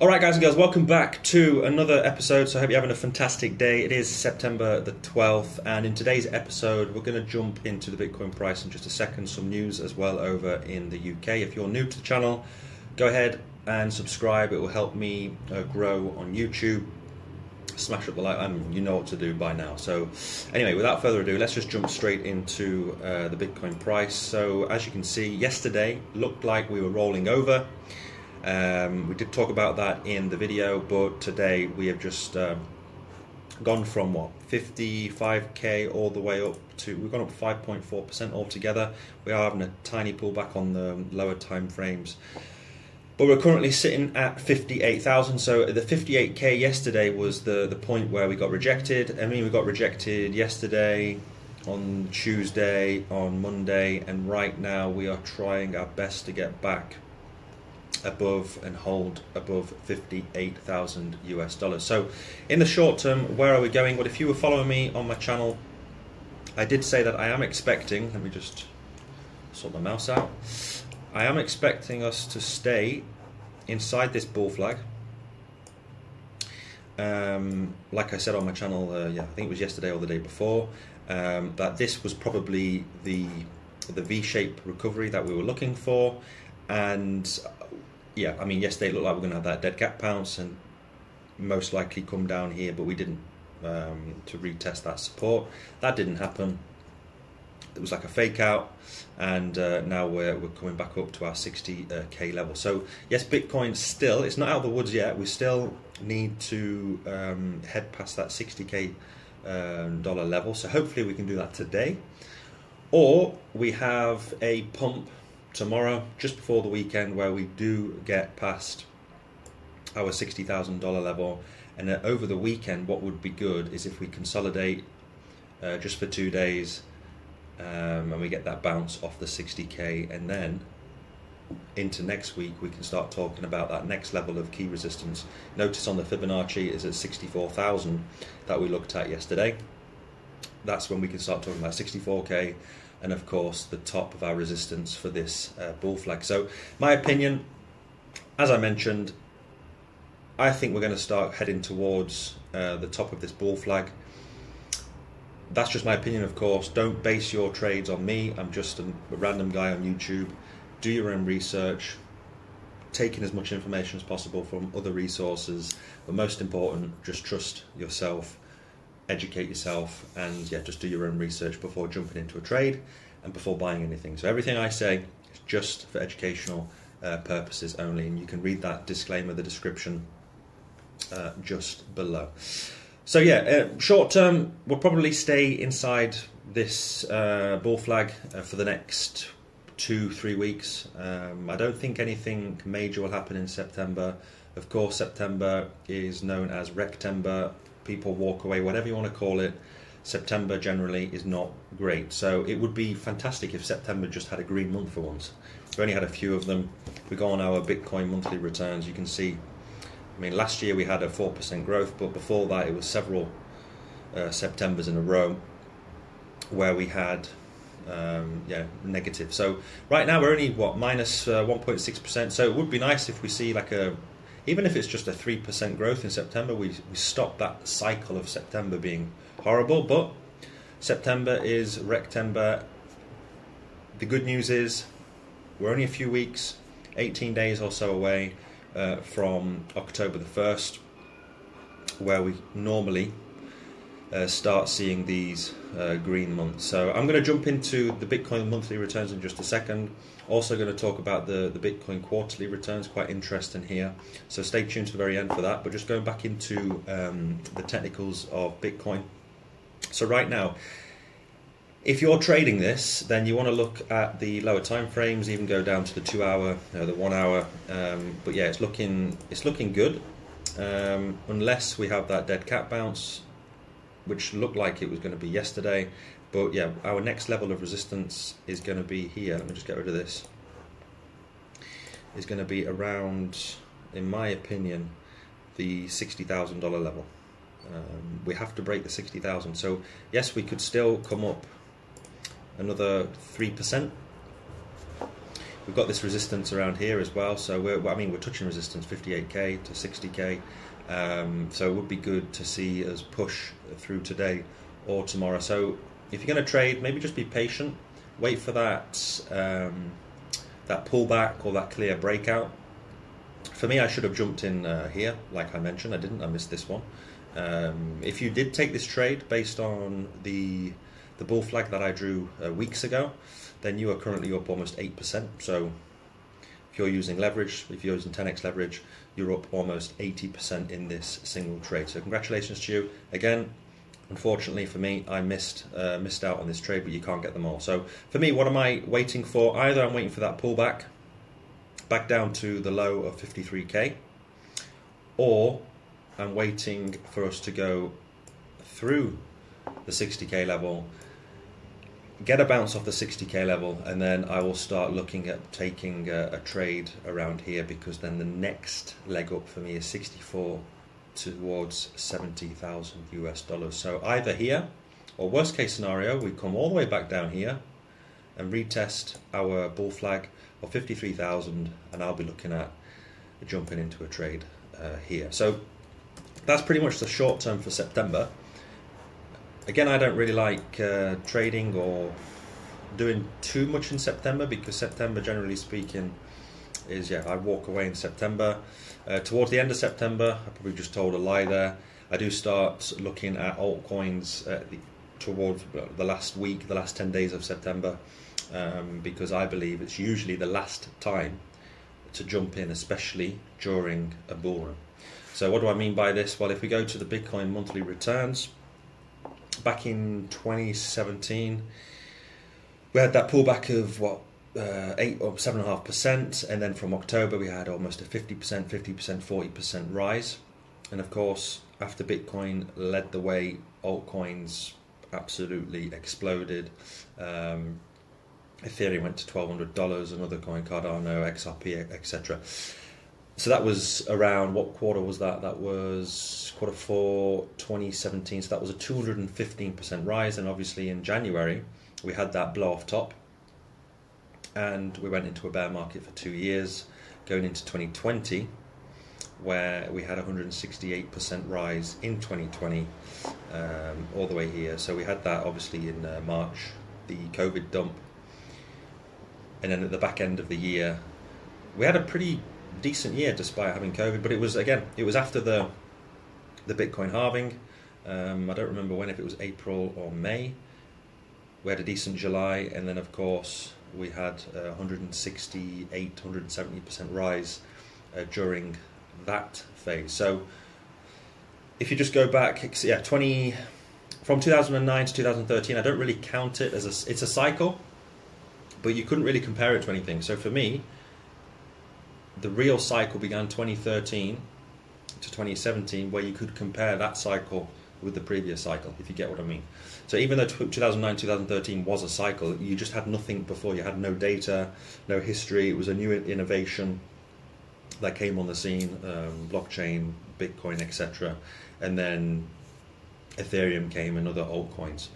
All right, guys and girls, welcome back to another episode. So I hope you're having a fantastic day. It is September the 12th, and in today's episode, we're going to jump into the Bitcoin price in just a second. Some news as well over in the UK. If you're new to the channel, go ahead and subscribe. It will help me uh, grow on YouTube. Smash up the like, um, you know what to do by now. So, anyway, without further ado, let's just jump straight into uh, the Bitcoin price. So, as you can see, yesterday looked like we were rolling over. Um, we did talk about that in the video, but today we have just um, gone from what 55k all the way up to we've gone up 5.4% altogether. We are having a tiny pullback on the lower time frames. But we're currently sitting at 58,000. So the 58k yesterday was the, the point where we got rejected. I mean, we got rejected yesterday, on Tuesday, on Monday, and right now we are trying our best to get back above and hold above 58,000 US dollars. So, in the short term, where are we going? Well, if you were following me on my channel, I did say that I am expecting, let me just sort the mouse out. I am expecting us to stay inside this bull flag. Um, like I said on my channel, uh, yeah, I think it was yesterday or the day before, um, that this was probably the the V-shaped recovery that we were looking for, and yeah, I mean, yesterday looked like we are going to have that dead cat bounce and most likely come down here, but we didn't um, to retest that support. That didn't happen. It was like a fake out, and uh, now we're, we're coming back up to our 60k uh, level. So yes, Bitcoin still it's not out of the woods yet. We still need to um, head past that 60k um, dollar level. So hopefully we can do that today, or we have a pump tomorrow, just before the weekend, where we do get past our $60,000 level. And then over the weekend, what would be good is if we consolidate uh, just for two days um, and we get that bounce off the 60k, and then into next week we can start talking about that next level of key resistance. Notice on the Fibonacci is at 64,000 that we looked at yesterday. That's when we can start talking about 64k and of course the top of our resistance for this uh, bull flag. So my opinion, as I mentioned, I think we're going to start heading towards uh, the top of this bull flag. That's just my opinion, of course. Don't base your trades on me. I'm just a, a random guy on YouTube. Do your own research. Taking as much information as possible from other resources, but most important, just trust yourself educate yourself and yeah, just do your own research before jumping into a trade and before buying anything. So everything I say is just for educational uh, purposes only, and you can read that disclaimer, the description uh, just below. So yeah, uh, short term, we'll probably stay inside this uh, bull flag uh, for the next two, three weeks. Um, I don't think anything major will happen in September. Of course, September is known as Rektember people walk away, whatever you want to call it. September generally is not great. So it would be fantastic if September just had a green month for once. We've only had a few of them. We go on our Bitcoin monthly returns, you can see, I mean, last year we had a 4% growth, but before that it was several uh, Septembers in a row where we had um, yeah negative. So right now we're only what minus 1.6%. Uh, so it would be nice if we see like a even if it's just a 3% growth in September, we, we stop that cycle of September being horrible. But September is Rektember. The good news is we're only a few weeks, 18 days or so away uh, from October the 1st, where we normally uh, start seeing these uh, green months. So I'm going to jump into the Bitcoin monthly returns in just a second. Also going to talk about the, the Bitcoin quarterly returns, quite interesting here. So stay tuned to the very end for that. But just going back into um, the technicals of Bitcoin. So right now, if you're trading this, then you want to look at the lower time frames, even go down to the two hour, uh, the one hour. Um, but yeah, it's looking it's looking good. Um, unless we have that dead cat bounce which looked like it was going to be yesterday. But yeah, our next level of resistance is going to be here. Let me just get rid of this. Is going to be around, in my opinion, the $60,000 level. Um, we have to break the 60,000. So yes, we could still come up another 3%. We've got this resistance around here as well, so we're, I mean we're touching resistance 58k to 60k. Um, so it would be good to see us push through today or tomorrow. So if you're going to trade, maybe just be patient. Wait for that um, that pullback or that clear breakout. For me, I should have jumped in uh, here, like I mentioned. I didn't. I missed this one. Um, if you did take this trade based on the the bull flag that I drew uh, weeks ago, then you are currently up almost eight percent. So if you're using leverage, if you're using 10x leverage, you're up almost 80% in this single trade. So congratulations to you. Again, unfortunately for me, I missed uh, missed out on this trade, but you can't get them all. So for me, what am I waiting for? Either I'm waiting for that pullback back down to the low of 53k, or I'm waiting for us to go through the 60k level get a bounce off the 60k level and then I will start looking at taking a, a, trade around here because then the next leg up for me is 64 towards 70,000 US dollars. So either here or worst case scenario we come all the way back down here and retest our bull flag of 53,000 and I'll be looking at jumping into a trade uh, here. So that's pretty much the short term for September again, I don't really like uh, trading or doing too much in September because September, generally speaking, is yeah, I walk away in September. Uh, towards the end of September, I probably just told a lie there. I do start looking at altcoins at the, towards the last week, the last 10 days of September, um, because I believe it's usually the last time to jump in, especially during a bull run. So, what do I mean by this? Well, if we go to the Bitcoin monthly returns, back in 2017, we had that pullback of what uh, eight or seven and a half percent, and then from October we had almost a 50%, 50%, 40% rise. And of course, after Bitcoin led the way, altcoins absolutely exploded. Um, Ethereum went to twelve hundred dollars, another coin, Cardano, XRP, etc so that was around what quarter was that? That was quarter four 2017. So that was a 215% rise. And obviously in January, we had that blow off top. And we went into a bear market for two years, going into 2020, where we had 168% rise in 2020, um, all the way here. So we had that obviously in uh, March, the COVID dump. And then at the back end of the year, we had a pretty decent year despite having COVID. But it was again, it was after the the Bitcoin halving. Um, I don't remember when, if it was April or May. We had a decent July, and then of course we had a 168, 170 percent rise uh, during that phase. So if you just go back, yeah, 20 from 2009 to 2013, I don't really count it as a it's a cycle, but you couldn't really compare it to anything. So for me, the real cycle began 2013 to 2017, where you could compare that cycle with the previous cycle, if you get what I mean. So even though 2009 2013 was a cycle, you just had nothing before. You had no data, no history. It was a new innovation that came on the scene, um, blockchain, Bitcoin, etc. And then Ethereum came and other altcoins.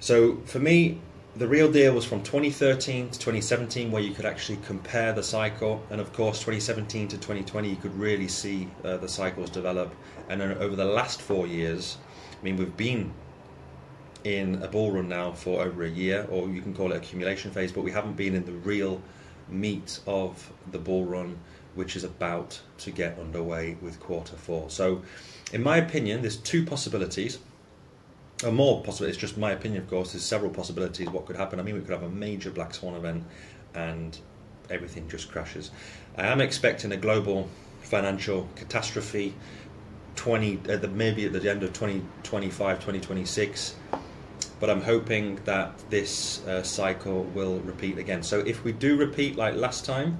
So for me, the real deal was from 2013 to 2017 where you could actually compare the cycle. And of course 2017 to 2020 you could really see uh, the cycles develop. And then over the last four years i mean we've been in a bull run now for over a year or you can call it accumulation phase but we haven't been in the real meat of the bull run which is about to get underway with quarter four. So in my opinion there's two possibilities or more possible. It's just my opinion, of course. There's several possibilities what could happen. I mean, we could have a major black swan event, and everything just crashes. I am expecting a global financial catastrophe. 20 at the, maybe at the end of 2025 2026 but i'm hoping that this uh, cycle will repeat again so if we do repeat like last time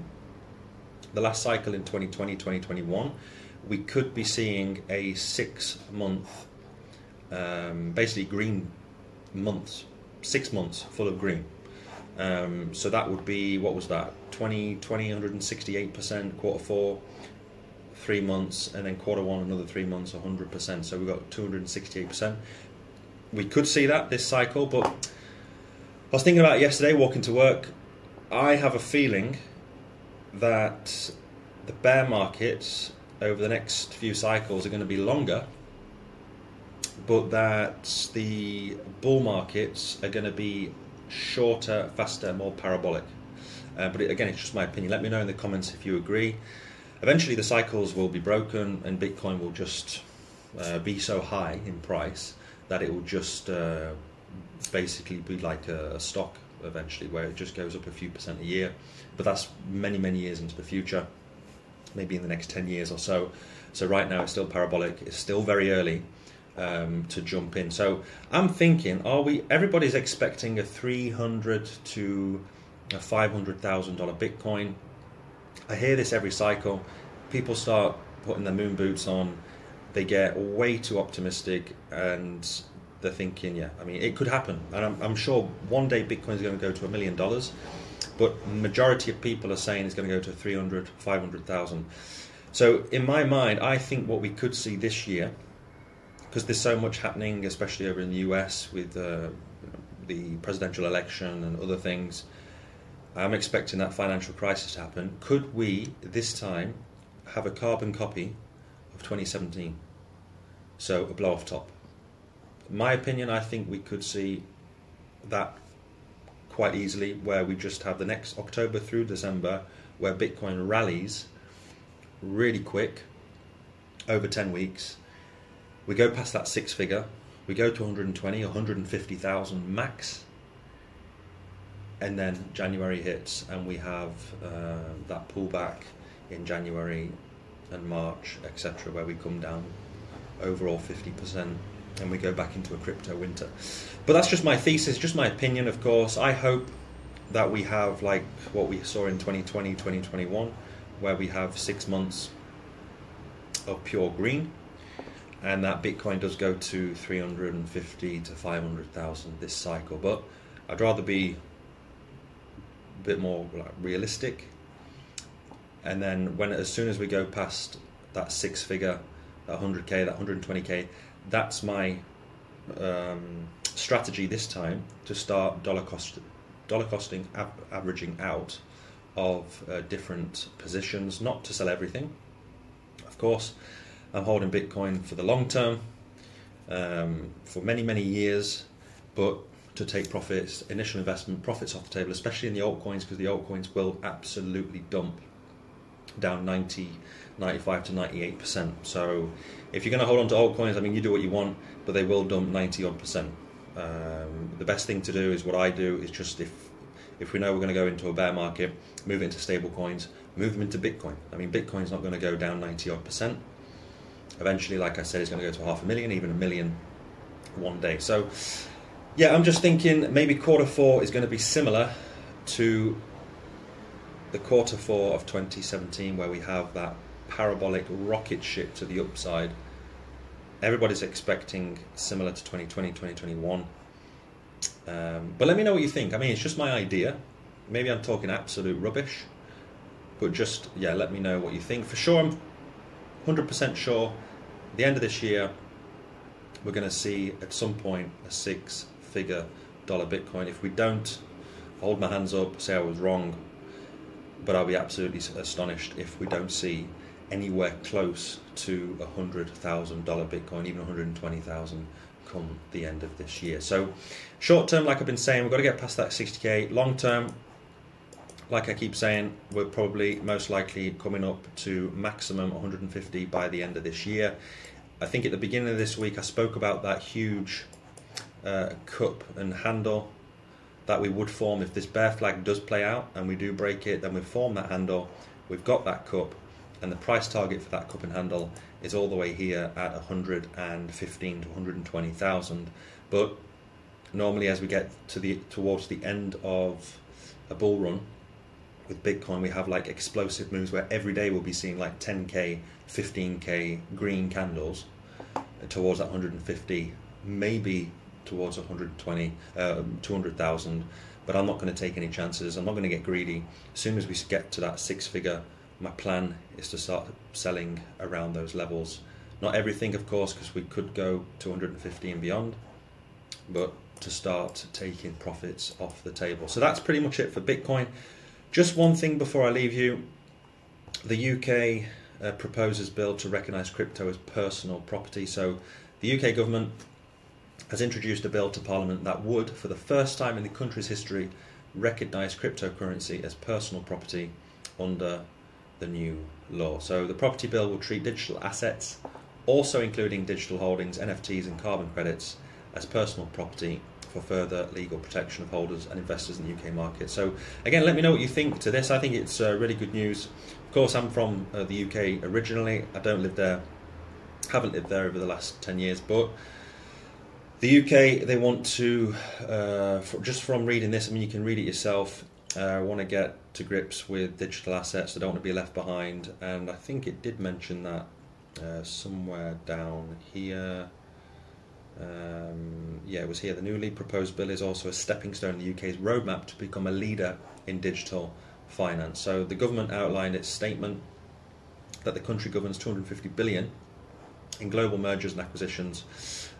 the last cycle in 2020 2021 we could be seeing a six month um, basically green months, six months full of green. Um, so that would be, what was that, 20, 20 168%, quarter four, three months, and then quarter one, another three months, 100%. So we've got 268%. We could see that this cycle, but I was thinking about yesterday walking to work. I have a feeling that the bear markets over the next few cycles are going to be longer, but that the bull markets are going to be shorter, faster, more parabolic. Uh, but it, again, it's just my opinion. Let me know in the comments if you agree. Eventually, the cycles will be broken, and Bitcoin will just uh, be so high in price that it will just uh, basically be like a, a stock eventually, where it just goes up a few percent a year. But that's many, many years into the future, maybe in the next 10 years or so. So, right now, it's still parabolic, it's still very early. Um, to jump in, so I'm thinking, are we? Everybody's expecting a 300 to a five hundred thousand dollar Bitcoin. I hear this every cycle. People start putting their moon boots on. They get way too optimistic, and they're thinking, yeah, I mean, it could happen, and I'm, I'm sure one day Bitcoin is going to go to a million dollars. But majority of people are saying it's going to go to 300, 500,000. So in my mind, I think what we could see this year, because there's so much happening, especially over in the US with uh, the presidential election and other things, I'm expecting that financial crisis to happen. Could we this time have a carbon copy of 2017? So a blow off top. My opinion, I think we could see that quite easily, where we just have the next October through December, where Bitcoin rallies really quick over 10 weeks. We go past that six figure, we go to 120, 150,000 max, and then January hits, and we have uh, that pullback in January and March, etc., where we come down overall 50% and we go back into a crypto winter. But that's just my thesis, just my opinion, of course. I hope that we have like what we saw in 2020, 2021, where we have six months of pure green, and that Bitcoin does go to 350 to 500,000 this cycle. But I'd rather be a bit more like, realistic. And then when as soon as we go past that six figure, that 100k, that 120k, that's my um, strategy this time to start dollar cost dollar costing averaging out of uh, different positions not to sell everything of course i'm holding bitcoin for the long term um, for many many years but to take profits initial investment profits off the table especially in the altcoins because the altcoins will absolutely dump down 90 95 to 98 percent so if you're going to hold on to altcoins, I mean, you do what you want, but they will dump 90 odd percent. Um, the best thing to do is what I do is just if if we know we're going to go into a bear market, move it into stable coins, move them into Bitcoin. I mean, Bitcoin's not going to go down 90 odd percent. Eventually, like I said, it's going to go to half a million, even a million one day. So, yeah, I'm just thinking maybe quarter four is going to be similar to the quarter four of 2017, where we have that parabolic rocket ship to the upside everybody's expecting similar to 2020, 2021. Um, but let me know what you think. I mean, it's just my idea. Maybe I'm talking absolute rubbish, but just yeah, let me know what you think. For sure, I'm 100% sure. the end of this year, we're going to see at some point a six-figure dollar Bitcoin. If we don't, hold my hands up, say I was wrong. But I'll be absolutely astonished if we don't see anywhere close to a hundred thousand dollar Bitcoin, even one hundred and twenty thousand come the end of this year. So short term, like I've been saying, we've got to get past that 60k. Long term, like I keep saying, we're probably most likely coming up to maximum 150 by the end of this year. I think at the beginning of this week I spoke about that huge uh, cup and handle that we would form if this bear flag does play out and we do break it, then we form that handle. We've got that cup and the price target for that cup and handle is all the way here at 115 to 120,000 but normally as we get to the towards the end of a bull run with Bitcoin we have like explosive moves where every day we'll be seeing like 10k 15k green candles towards that 150 maybe towards 120 um, 200,000 but I'm not going to take any chances I'm not going to get greedy as soon as we get to that six figure my plan is to start selling around those levels. Not everything, of course, because we could go 250 and beyond, but to start taking profits off the table. So that's pretty much it for Bitcoin. Just one thing before I leave you. the UK uh, proposes bill to recognise crypto as personal property. So the UK government has introduced a bill to Parliament that would, for the first time in the country's history, recognise cryptocurrency as personal property under the new law. So the property bill will treat digital assets, also including digital holdings, NFTs, and carbon credits, as personal property for further legal protection of holders and investors in the UK market. So, again, let me know what you think to this. I think it's uh, really good news. Of course, I'm from uh, the UK originally. I don't live there, haven't lived there over the last 10 years, but the UK, they want to, uh, for, just from reading this, I mean, you can read it yourself. Uh, want to get to grips with digital assets. They don't want to be left behind. And I think it did mention that uh, somewhere down here. Um, yeah, it was here. The newly proposed bill is also a stepping stone in the UK's roadmap to become a leader in digital finance. So the government outlined its statement that the country governs 250 billion in global mergers and acquisitions,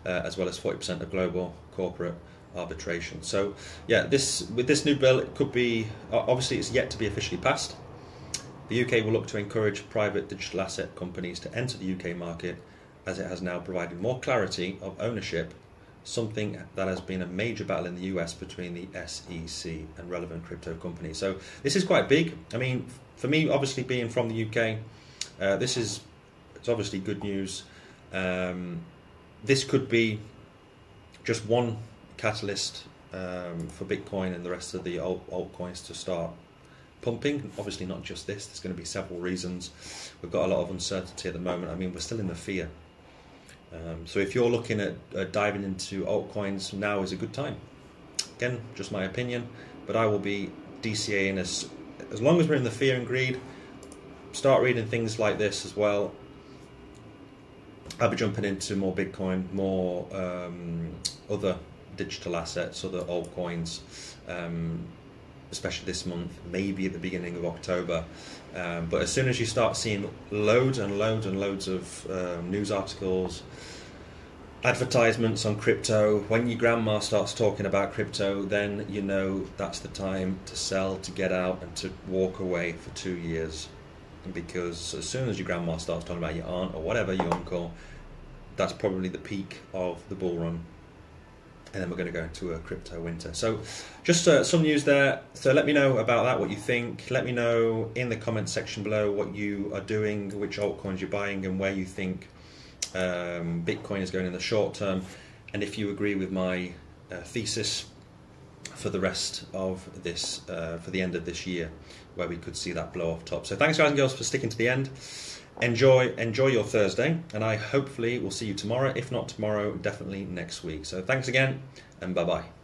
uh, as well as 40% of global corporate arbitration. So, yeah, this with this new bill, it could be obviously it's yet to be officially passed. The UK will look to encourage private digital asset companies to enter the UK market as it has now provided more clarity of ownership, something that has been a major battle in the US between the SEC and relevant crypto companies. So this is quite big. I mean, for me, obviously being from the UK, uh, this is it's obviously good news. Um, this could be just one catalyst um, for Bitcoin and the rest of the alt- altcoins to start pumping. Obviously, not just this. There's going to be several reasons. We've got a lot of uncertainty at the moment. I mean, we're still in the fear um, so if you're looking at uh, diving into altcoins, now is a good time. Again, just my opinion, but I will be DCAing as as long as we're in the fear and greed. Start reading things like this as well. I'll be jumping into more Bitcoin, more um, other digital assets, other altcoins, um, especially this month, maybe at the beginning of October. Um, but as soon as you start seeing loads and loads and loads of um, news articles, advertisements on crypto, when your grandma starts talking about crypto, then you know that's the time to sell, to get out, and to walk away for two years. Because as soon as your grandma starts talking about your aunt or whatever, your uncle, that's probably the peak of the bull run and then we're going to go into a crypto winter. So, just uh, some news there. So, let me know about that, what you think. Let me know in the comments section below what you are doing, which altcoins you're buying, and where you think um, Bitcoin is going in the short term, and if you agree with my uh, thesis for the rest of this, uh, for the end of this year, where we could see that blow off top. So, thanks, guys and girls, for sticking to the end enjoy enjoy your Thursday, and I hopefully will see you tomorrow. If not tomorrow, definitely next week. So thanks again, and bye bye.